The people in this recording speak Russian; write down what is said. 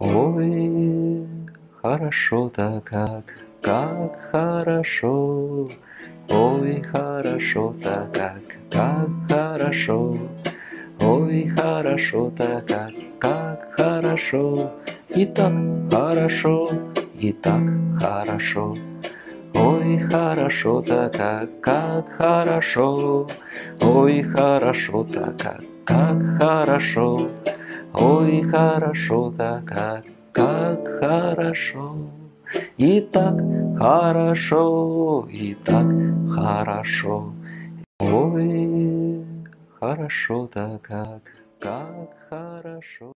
Ой, хорошо-то как, как хорошо. Ой, хорошо-то как, как хорошо. Ой, хорошо-то как, как хорошо. И так хорошо, и так хорошо. Ой, хорошо-то как, как хорошо. Ой, хорошо-то как, как хорошо. Ой, хорошо-то как, как хорошо. И так хорошо, и так хорошо. Ой, хорошо-то как, как хорошо.